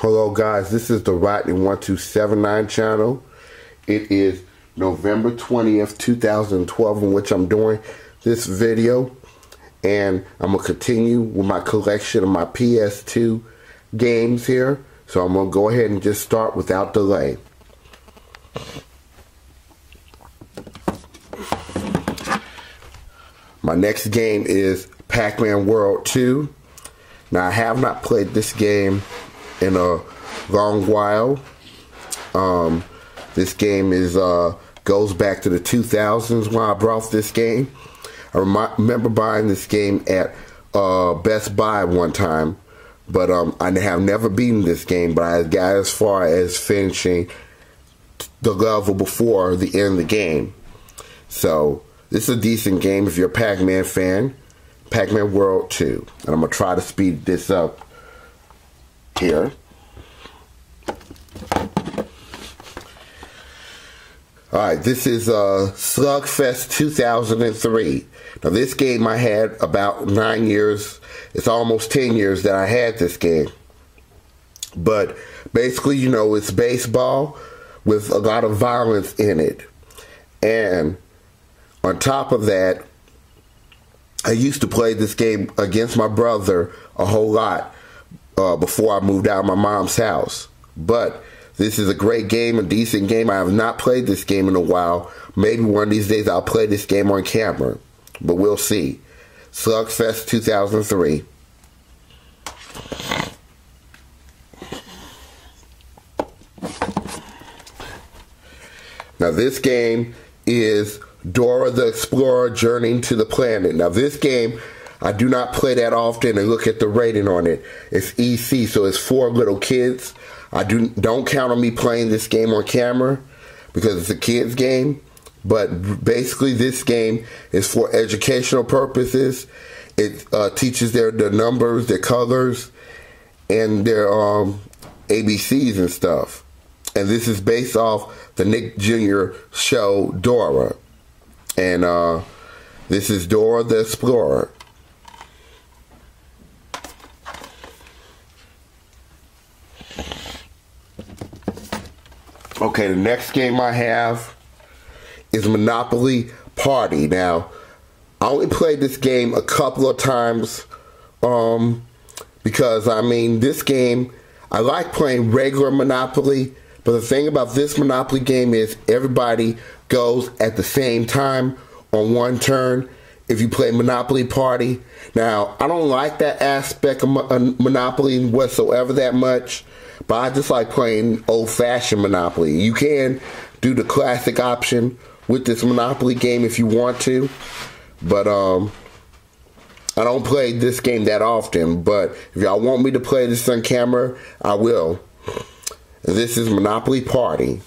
Hello guys, this is the Rodney1279 channel. It is November 20th, 2012 in which I'm doing this video. And I'm going to continue with my collection of my PS2 games here. So I'm going to go ahead and just start without delay. My next game is Pac-Man World 2. Now I have not played this game in a long while. Um, this game is uh, goes back to the 2000s when I brought this game. I rem remember buying this game at uh, Best Buy one time, but um, I have never beaten this game. But I got as far as finishing the level before the end of the game. So this is a decent game if you're a Pac-Man fan. Pac-Man World 2. And I'm going to try to speed this up here. Alright, this is uh, Slugfest 2003. Now this game I had about 9 years, it's almost 10 years that I had this game. But basically, you know, it's baseball with a lot of violence in it. And on top of that, I used to play this game against my brother a whole lot uh, before I moved out of my mom's house. But this is a great game, a decent game. I have not played this game in a while. Maybe one of these days I'll play this game on camera, but we'll see. Slugfest 2003. Now this game is Dora the Explorer Journeying to the Planet. Now, this game, I do not play that often and look at the rating on it. It's EC, so it's for little kids. I do don't count on me playing this game on camera because it's a kids game. But basically, this game is for educational purposes. It uh, teaches their the numbers, their colors, and their um, ABCs and stuff. And this is based off the Nick Jr. show Dora. And uh, this is Dora the Explorer. Okay, the next game I have is Monopoly Party. Now, I only played this game a couple of times um, because, I mean, this game, I like playing regular Monopoly, but the thing about this Monopoly game is everybody goes at the same time on one turn if you play Monopoly Party. Now, I don't like that aspect of uh, Monopoly whatsoever that much, but I just like playing old fashioned Monopoly. You can do the classic option with this Monopoly game if you want to, but um, I don't play this game that often. But if y'all want me to play this on camera, I will. This is Monopoly Party.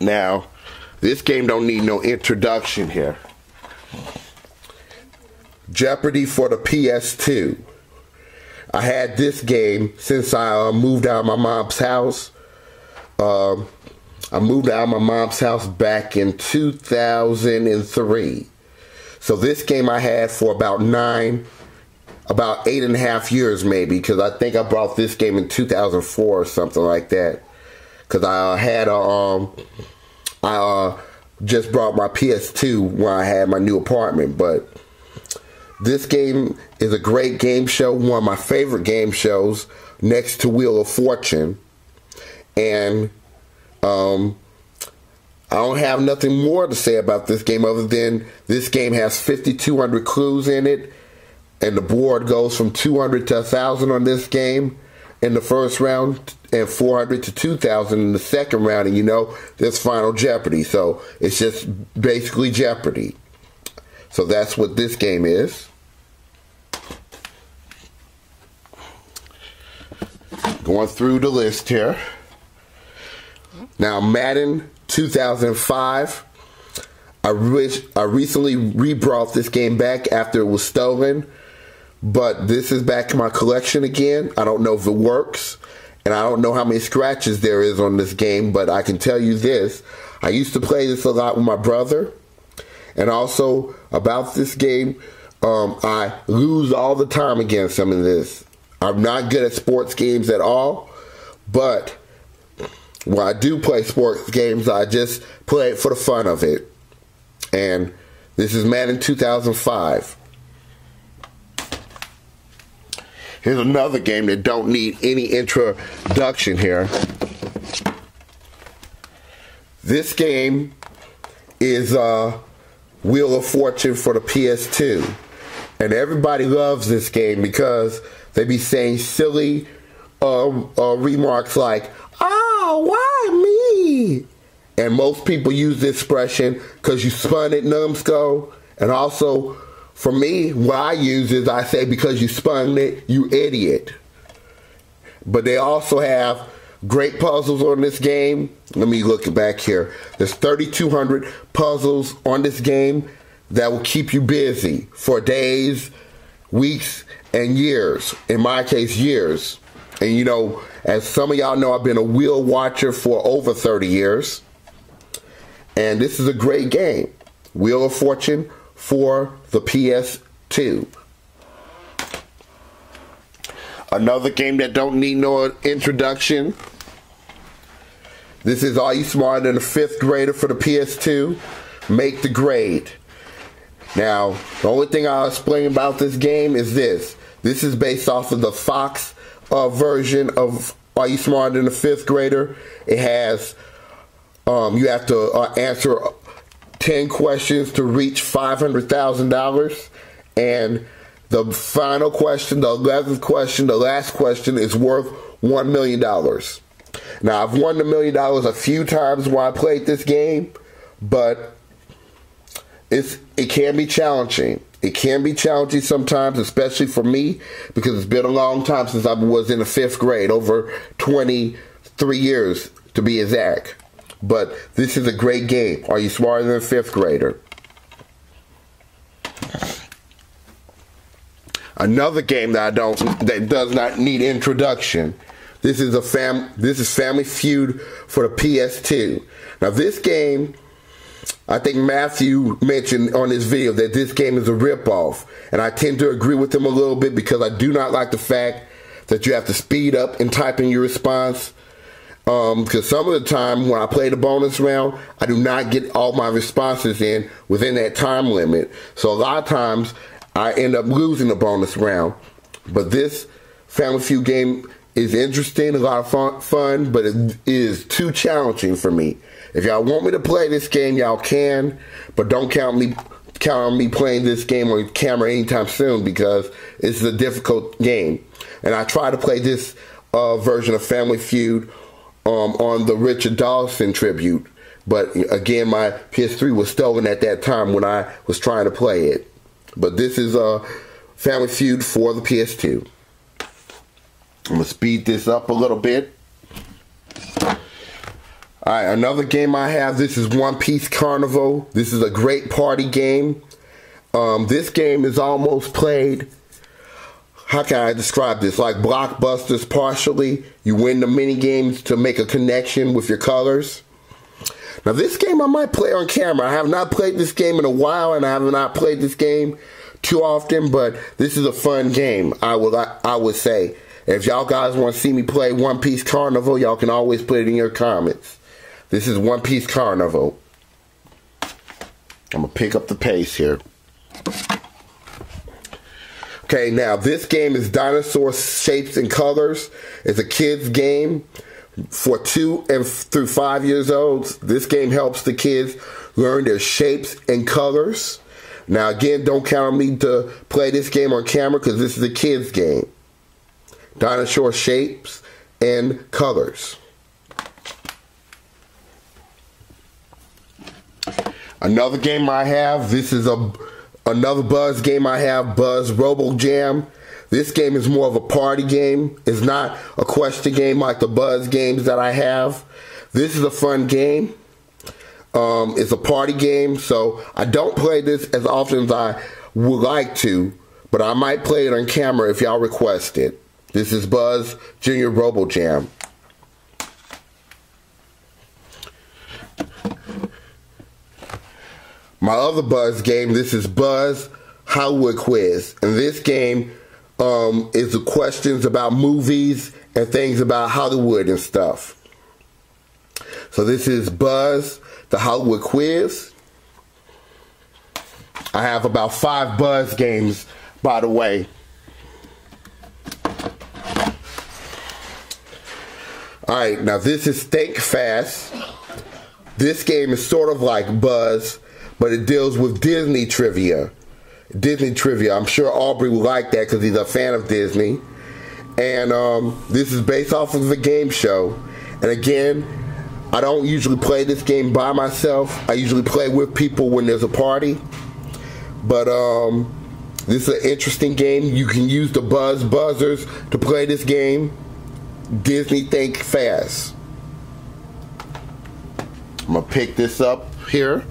Now, this game don't need no introduction here. Jeopardy for the PS2. I had this game since I uh, moved out of my mom's house. Uh, I moved out of my mom's house back in 2003. So this game I had for about nine, about eight and a half years maybe, because I think I brought this game in 2004 or something like that. Because I had a, um, I uh, just brought my PS2 when I had my new apartment, but this game is a great game show, one of my favorite game shows next to Wheel of Fortune. And um, I don't have nothing more to say about this game other than this game has 5,200 clues in it, and the board goes from 200 to 1,000 on this game in the first round and 400 to 2000 in the second round and you know there's final jeopardy so it's just basically jeopardy so that's what this game is going through the list here now madden 2005 I, wish, I recently rebrought this game back after it was stolen but this is back in my collection again. I don't know if it works, and I don't know how many scratches there is on this game, but I can tell you this. I used to play this a lot with my brother, and also about this game, Um, I lose all the time against them in this. I'm not good at sports games at all, but when I do play sports games, I just play it for the fun of it. And this is Madden 2005. Here's another game that don't need any introduction here. This game is uh, Wheel of Fortune for the PS2. And everybody loves this game because they be saying silly uh, uh, remarks like, oh, why me? And most people use this expression because you spun it, numbskull. And also, for me, what I use is I say because you spun it, you idiot. But they also have great puzzles on this game. Let me look back here. There's 3,200 puzzles on this game that will keep you busy for days, weeks, and years. In my case, years. And you know, as some of y'all know, I've been a wheel watcher for over 30 years. And this is a great game. Wheel of Fortune for the PS2. Another game that don't need no introduction. This is Are You Smarter Than a Fifth Grader for the PS2? Make the grade. Now, the only thing I'll explain about this game is this. This is based off of the Fox uh, version of Are You Smarter Than a Fifth Grader? It has, um, you have to uh, answer 10 questions to reach $500,000. And the final question, the 11th question, the last question is worth $1 million. Now, I've won the million dollars a few times while I played this game, but it's it can be challenging. It can be challenging sometimes, especially for me, because it's been a long time since I was in the fifth grade, over 23 years to be exact. But this is a great game. Are you smarter than a fifth grader? Another game that I don't that does not need introduction. This is a fam this is Family Feud for the PS2. Now this game I think Matthew mentioned on this video that this game is a ripoff, and I tend to agree with him a little bit because I do not like the fact that you have to speed up in typing your response. Um, because some of the time when I play the bonus round, I do not get all my responses in within that time limit. So a lot of times I end up losing the bonus round. But this Family Feud game is interesting, a lot of fun, fun but it is too challenging for me. If y'all want me to play this game, y'all can, but don't count me count on me playing this game on camera anytime soon because it's a difficult game. And I try to play this uh, version of Family Feud um, on the Richard Dawson tribute. But again, my PS3 was stolen at that time when I was trying to play it. But this is a uh, Family Feud for the PS2. I'm going to speed this up a little bit. All right, another game I have. This is One Piece Carnival. This is a great party game. Um, this game is almost played. How can I describe this? Like blockbusters, partially. You win the mini games to make a connection with your colors. Now, this game I might play on camera. I have not played this game in a while, and I have not played this game too often. But this is a fun game. I would I would say. If y'all guys want to see me play One Piece Carnival, y'all can always put it in your comments. This is One Piece Carnival. I'm going to pick up the pace here. Okay, now this game is Dinosaur Shapes and Colors. It's a kid's game for two and through five years old. This game helps the kids learn their shapes and colors. Now, again, don't count on me to play this game on camera because this is a kid's game. Dinosaur shapes and colors. Another game I have, this is a another Buzz game I have, Buzz Robo Jam. This game is more of a party game. It's not a question game like the Buzz games that I have. This is a fun game. Um, it's a party game, so I don't play this as often as I would like to, but I might play it on camera if y'all request it. This is Buzz Junior Robo Jam. My other Buzz game, this is Buzz Hollywood quiz. And this game um, is the questions about movies and things about Hollywood and stuff. So this is Buzz, the Hollywood quiz. I have about five Buzz games, by the way. All right, now this is Think Fast. This game is sort of like Buzz, but it deals with Disney trivia. Disney trivia. I'm sure Aubrey will like that because he's a fan of Disney. And um, this is based off of a game show. And again, I don't usually play this game by myself. I usually play with people when there's a party. But um, this is an interesting game. You can use the buzz buzzers to play this game. Disney Think Fast. I'm gonna pick this up here.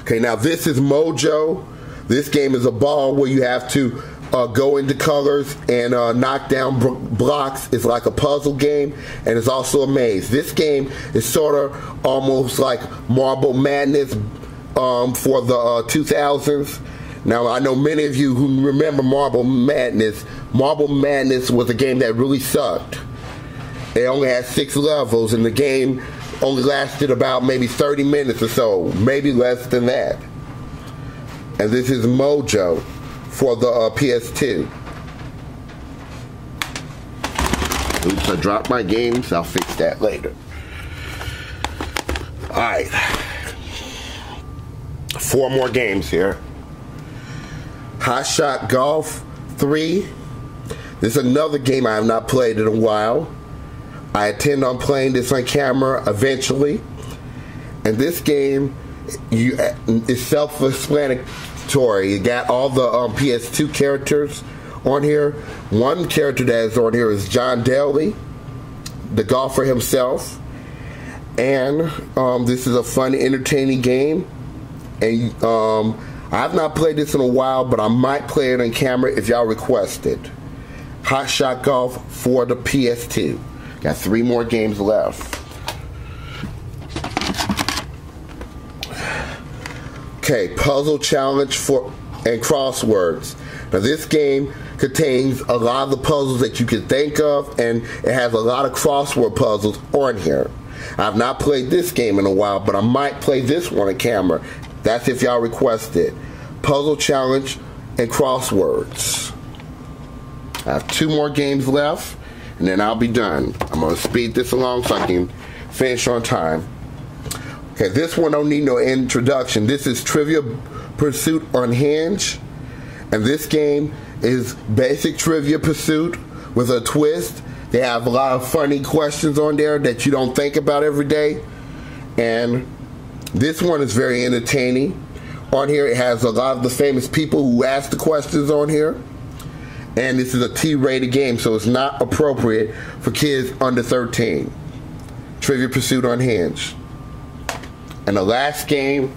Okay, now this is Mojo. This game is a ball where you have to uh, go into colors and uh, knock down blocks. It's like a puzzle game, and it's also a maze. This game is sort of almost like Marble Madness um, for the uh, 2000s. Now, I know many of you who remember Marble Madness. Marble Madness was a game that really sucked. It only had six levels, and the game only lasted about maybe 30 minutes or so, maybe less than that. And this is Mojo for the uh, PS2. Oops, I dropped my games. I'll fix that later. Alright. Four more games here. Hot Shot Golf 3. This is another game I have not played in a while. I intend on playing this on camera eventually. And this game you is self-explanatory. You got all the um, PS2 characters on here. One character that is on here is John Daly, the golfer himself. And um, this is a fun, entertaining game. And um, I've not played this in a while, but I might play it on camera if y'all request it. Hot Shot Golf for the PS2. Got three more games left. Okay, puzzle challenge for and crosswords. Now this game contains a lot of the puzzles that you can think of, and it has a lot of crossword puzzles on here. I've not played this game in a while, but I might play this one on camera. That's if y'all request it. Puzzle challenge and crosswords. I have two more games left, and then I'll be done. I'm gonna speed this along so I can finish on time. Okay, this one don't need no introduction. This is Trivia Pursuit Unhinged, and this game is basic Trivia Pursuit with a twist. They have a lot of funny questions on there that you don't think about every day, and this one is very entertaining. On here, it has a lot of the famous people who ask the questions on here. And this is a T-rated game, so it's not appropriate for kids under 13. Trivia Pursuit Unhinged. And the last game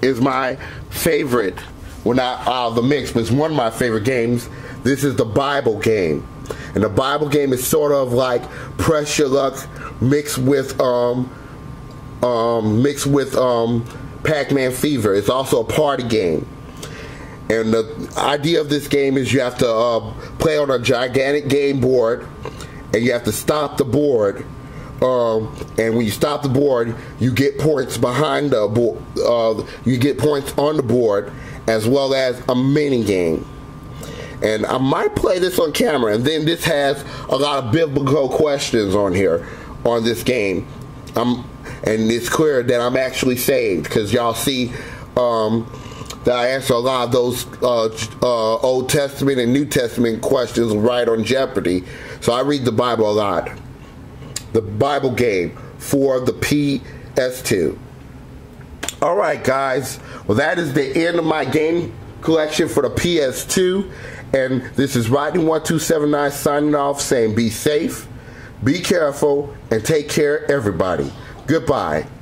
is my favorite. Well, not out of the mix, but it's one of my favorite games. This is the Bible game. And the Bible game is sort of like Press Your Luck mixed with um, um, mixed with um, Pac-Man Fever. It's also a party game. And the idea of this game is you have to uh, play on a gigantic game board, and you have to stop the board. Um, and when you stop the board, you get points behind the board. Uh, you get points on the board, as well as a mini game. And I might play this on camera. And then this has a lot of biblical questions on here on this game. I'm and it's clear that I'm actually saved because y'all see um, that I answer a lot of those uh, uh, Old Testament and New Testament questions right on Jeopardy. So I read the Bible a lot. The Bible game for the PS2. All right, guys. Well, that is the end of my game collection for the PS2. And this is Rodney1279 signing off saying be safe, be careful, and take care, everybody. Goodbye.